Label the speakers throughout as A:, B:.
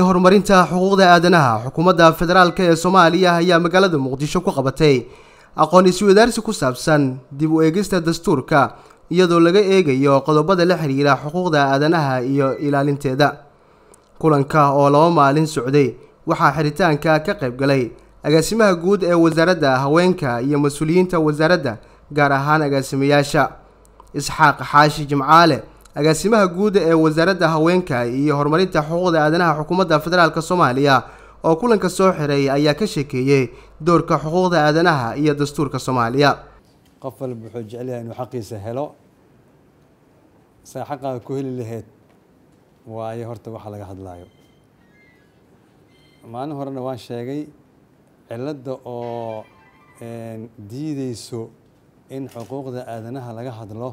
A: horumarinta xuquuqda aadanaha xukuumadda federaalk ee soomaaliya ayaa magaalada muqdisho ku qabatay. Aqoon iswadaarsi ku saabsan dib u eegista dastuurka iyadoo laga eegayo qodobada la xiriira xuquuqda aadanaha iyo ilaalinteeda. Kulanka oo laba maalin socday waxaa xiritaanka ka qayb galay agaasimaha guud ee wasaaradda haweenka iyo mas'uuliyiinta wasaaradda gaar ahaan agaasimayaasha. Isxaaq xaashi jimcaale agaasimaha guud ee wasaaradda haweenka iyo horumarinta xuquuqda aadanaha xukuumadda federaalk soomaaliya oo kulanka soo xiray ayaa ka sheekeeyey doorka xuquuqda aadanaha iyo dastuurka soomaaliya.
B: Qof walba wuxuu jecel yahay inuu xaqiisa helo. Saa xaqaaga ku heli lahayd waayo horta waxa laga hadlaayo. Maalin horena waan sheegay cilladda oo diideyso in xuquuqda aadanaha laga hadlo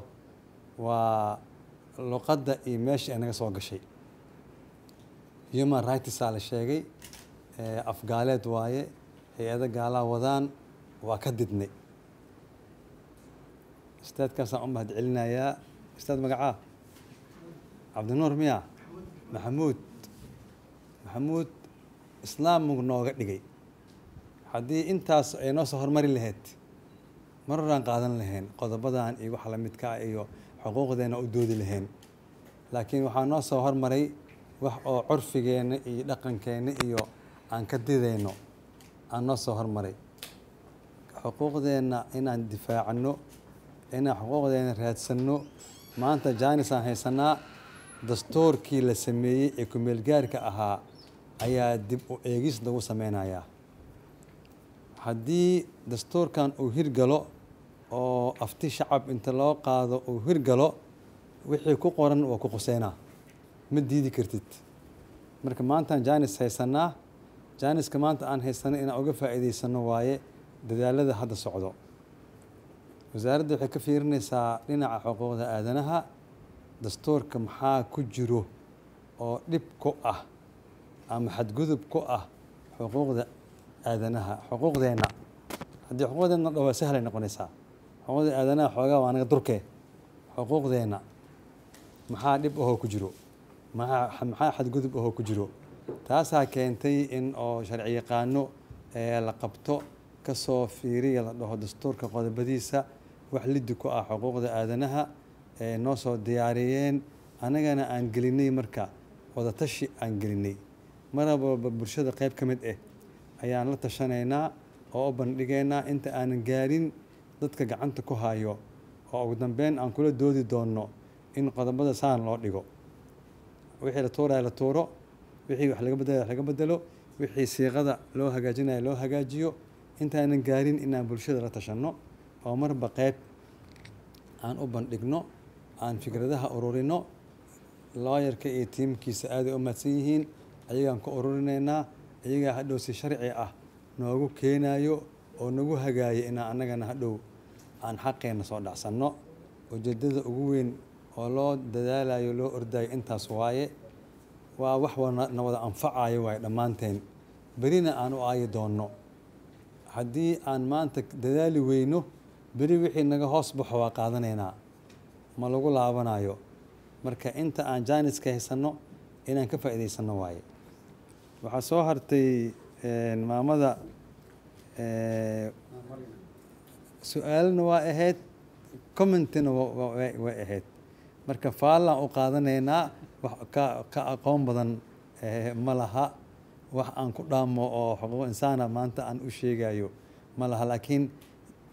B: waa luqadda iyo meeshii ay naga soo gashay. Human rightsaa la sheegay afgaaleed waaye hay'ado gaalaa wadaan waa ka didnay. Istaadkaasaan u mahad celinayaa istaad magacaa cabdinuur miya maxamuud maxamuud islaamug nooga dhigay. Haddii intaas ay noo soo hormari lahayd mar horaan qaadan lahayn qodobadan iyo wax lamidka ah iyo xuquuqdeena u doodi lahayn. Laakiin waxaa noo soo hormaray wax oo curfigeenna iyo dhaqankeenna iyo aan ka didayno aan noo soo hormaray. Xuquuqdeenna inaan difaacano inaan xuquuqdeena raadsanno maanta jaanis aan haysanaa dastuurkii la sameeyey ee kumeelgaarka ahaa ayaa dib u eegis lagu sameynayaa. Haddii dastuurkan uu hirgalo oo afti shacab inta loo qaado uu hirgalo wixii ku qoran waa ku quseynaa ma diidi kartid. Marka maantaan jaanis haysanaa jaaniska maanta aan haysano inaan uga faa'iidaysano waaye dadaalada hadda socdo. Wasaaradda waxay ka fiirinaysaa dhinaca xuquuqda aadanaha dastuurka maxaa ku jiro oo dhib ku ah ama xadgudub ku ah xuquuqda aadanaha xuquuqdeenna haddii xuquuqdeenna dho waa sahlay noqonaysaa xuquuqda aadanaha xoogaa waa anaga durkee? Xuquuqdeenna maxaa dhib ahoo ku jiro? Maxaa xadgudub ahoo ku jiro? Taasaa keentay in oo sharci yaqaano la qabto ka soo fiiriya la dhaho dastuurka qodobadiisa wax liddi ku ah xuquuqda aadanaha ee noo soo diyaariyeen. Annagana aan gelinay marka wadatashi aan gelinay. Mar walba bulshada qayb ka mid ah ayaan la tashanaynaa oo u bandhigaynaa inta aanan gaarin dadka gacanta ku hayo oo ugu dambeyn aan kula doodi doonno in qodobada saan loo dhigo. Wixii la tuuraya la tuuro. Wixii wax laga bedelaya laga bedelo. Wixii siiqada loo hagaajinaya loo hagaajiyo. Intaanan gaarin inaan bulshada la tashanno oo marba qayb aan u bandhigno aan fikradaha ururino looyarka iyo tiimkiisa aaday u mahadsan yihiin. Ayagaan ku ururinaynaa. Iyagaa hadhow si sharci ah noogu keenayo oo nagu hagaaya inaan annagana hadhow aan xaqeenna soo dhacsanno. Ujeeddada ugu weyn oo loo dadaalayo loo ordayo intaas waaye waa wax na wada anfacayo waaye dhammaanteen. Berina aan u aayi doonno. Haddii aan maanta dadaali weyno beri wixii naga hoos baxo waa qaadanaynaa. Ma lagu laabanayo marka inta aan jaaniska haysanno inaan ka faa'iidaysanno waaye. Waxaa soo hartay maamada su'aalna waa ahayd commentina way ahayd. Marka faallaan u qaadanaynaa wax ka aqoon badan ma laha wax aan ku dhaamo oo xuquuq insaana maanta aan u sheegayo ma laha laakiin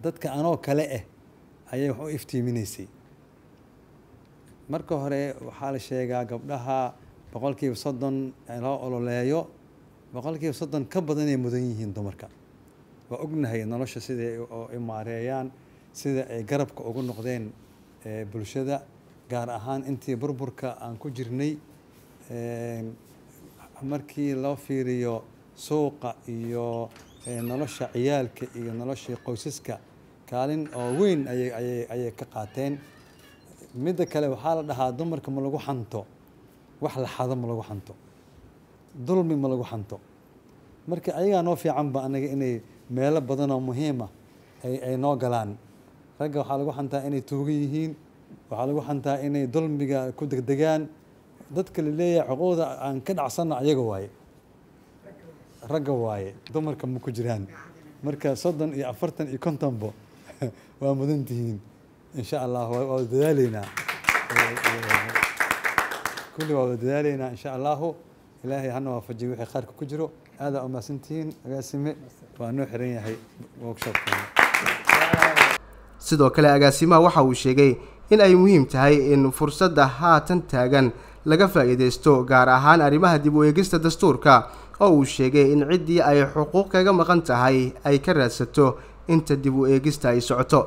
B: dadka anoo kale ah ayay wax u iftiiminaysay. Marka hore waxaa la sheegaa gabdhaha boqolkiiba soddon loo ololeeyo boqolkiiba soddon ka badanay mudan yihiin dumarka waa ognahay nolosha siday u maareeyaan sida ay garabka ugu noqdeen bulshada gaar ahaan intii burburka aan ku jirnay markii loo fiiriyo suuqa iyo nolosha ciyaalka iyo nolosha qoysaska kaalin oo weyn ayay ka qaateen. Midda kale waxaa la dhahaa dumarka ma lagu xanto wax la xado ma lagu xanto dulmi ma lagu xanto. Marka ayagaa noo fiicanba anaga inay meelo badan oo muhiima ay noo galaan. Ragga waxaa lagu xantaa inay tuugan yihiin waxaa lagu xantaa inay dulmiga ku degdegaan. Dadka la leeyahay xuquuqda aan ka dhacsanno ayaga waaye. Ragga waaye dumarka ma ku jiraan. Marka soddon iyo afartan iyo kontonbo waa mudan tihiin. Insha allah waa dadaaleynaa kulli waa dadaaleynaa insha allahu ilaahay hana waafajiyo wixii khayrka ku jiro aadaa umahadsantihiin agaasime waa noo xiran yahay workshopkeena
A: sidoo kale agaasimaha waxa uu sheegay in ay muhiim tahay in fursadda haatan taagan laga faa'iidaysto gaar ahaan arrimaha dib u eegista dastuurka oo uu sheegay in ciddii ay xuquuq kaga maqan tahay ay ka raadsato inta dib u eegista ay socoto.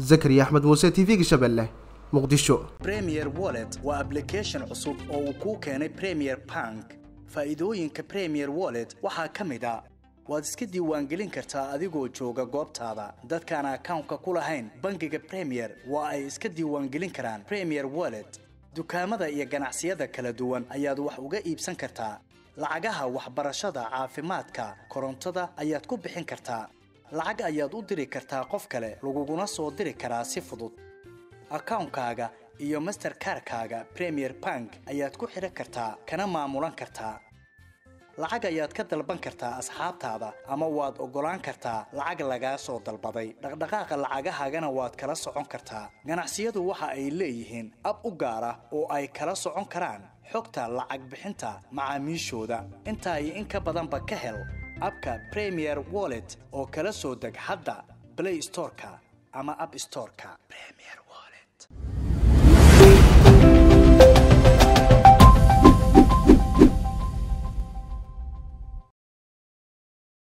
A: Zakariya axmed muuse t v-ga shabeelle muqdisho.
C: Premier wallet waa ablication cusub oo uu kuu keenay premier bank faa'iidooyinka premier wallet waxaa ka mid a waad iska diiwaangelin kartaa adigoo jooga goobtaada. Dadkaan akawnka ku lahayn bangiga premier waa ay iska diiwaangelin karaan. Premier wallet dukaamada iyo ganacsiyada kala duwan ayaad wax uga iibsan kartaa. Lacagaha waxbarashada caafimaadka korontada ayaad ku bixin kartaa. Lacag ayaad u diri kartaa qof kale laguguna soo diri karaa si fudud. Akawnkaaga iyo masterkarkaaga premier bank ayaad ku xidhan kartaa kana maamulan kartaa. Lacag ayaad ka dalban kartaa asxaabtaada ama waad oggolaan kartaa lacag lagaa soo dalbaday. Dhaqdhaqaaqa lacagahaagana waad kala socon kartaa. Ganacsiyadu waxa ay leeyihiin ab u gaar ah oo ay kala socon karaan xogta lacag bixinta macaamiishooda. Intaa in ka badanba ka hel abka premier wallet oo kala soo deg hadda blay storeka ama ab storeka